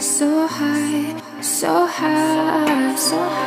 So high, so high, so high.